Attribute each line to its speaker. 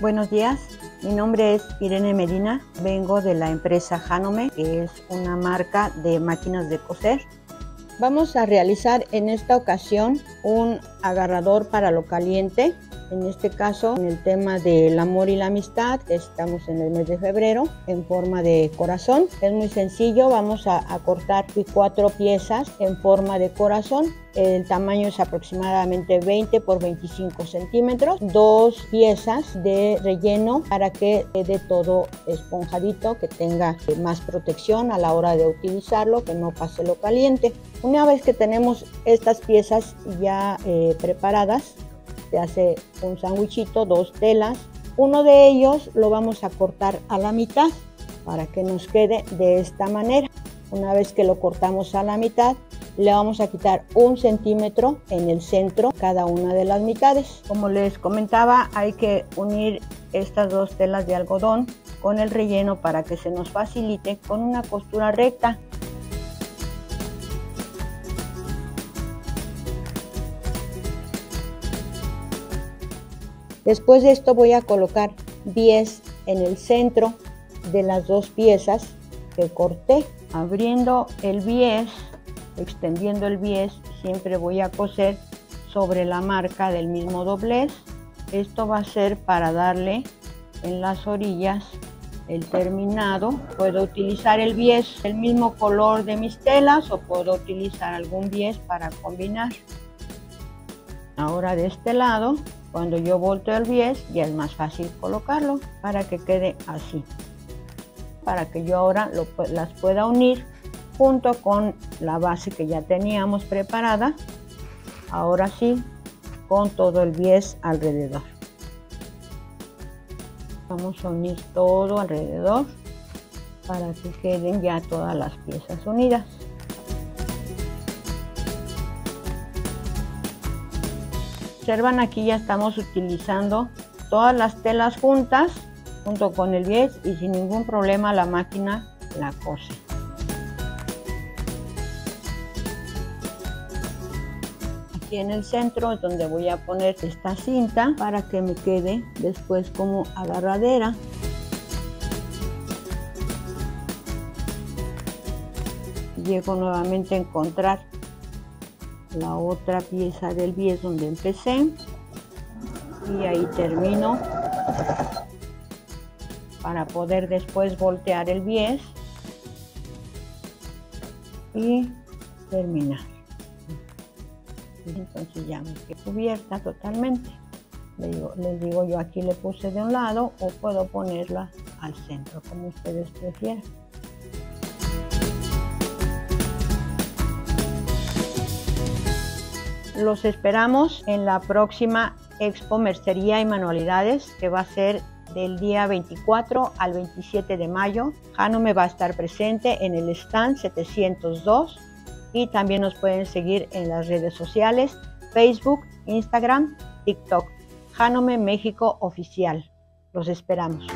Speaker 1: Buenos días, mi nombre es Irene Medina, vengo de la empresa Hanome, que es una marca de máquinas de coser. Vamos a realizar en esta ocasión un agarrador para lo caliente en este caso, en el tema del amor y la amistad, estamos en el mes de febrero, en forma de corazón. Es muy sencillo, vamos a, cortar cuatro piezas en forma de corazón. El tamaño es aproximadamente 20 por 25 centímetros. Dos piezas de relleno para que quede todo esponjadito, que tenga más protección a la hora de utilizarlo, que no pase lo caliente. Una vez que tenemos estas piezas ya eh, preparadas, se hace un sándwichito, dos telas. Uno de ellos lo vamos a cortar a la mitad para que nos quede de esta manera. Una vez que lo cortamos a la mitad, le vamos a quitar un centímetro en el centro cada una de las mitades. Como les comentaba, hay que unir estas dos telas de algodón con el relleno para que se nos facilite con una costura recta. Después de esto voy a colocar 10 en el centro de las dos piezas que corté. Abriendo el bies, extendiendo el bies, siempre voy a coser sobre la marca del mismo doblez. Esto va a ser para darle en las orillas el terminado. Puedo utilizar el bies el mismo color de mis telas o puedo utilizar algún bies para combinar. Ahora de este lado cuando yo volteo el bies ya es más fácil colocarlo para que quede así. Para que yo ahora las pueda unir junto con la base que ya teníamos preparada. Ahora sí, con todo el bies alrededor. Vamos a unir todo alrededor para que queden ya todas las piezas unidas. Observan aquí ya estamos utilizando todas las telas juntas junto con el bies y sin ningún problema la máquina la cose. Aquí en el centro es donde voy a poner esta cinta para que me quede después como agarradera. Llego nuevamente a encontrar la otra pieza del bies donde empecé. Y ahí termino. Para poder después voltear el bies y terminar. Entonces ya me quedé cubierta totalmente. Les digo, yo aquí le puse de un lado o puedo ponerla al centro como ustedes prefieran Los esperamos en la próxima Expo Mercería y Manualidades que va a ser del día 24 al 27 de mayo. me va a estar presente en el stand 702 y también nos pueden seguir en las redes sociales Facebook, Instagram, TikTok. Hanome México Oficial. Los esperamos.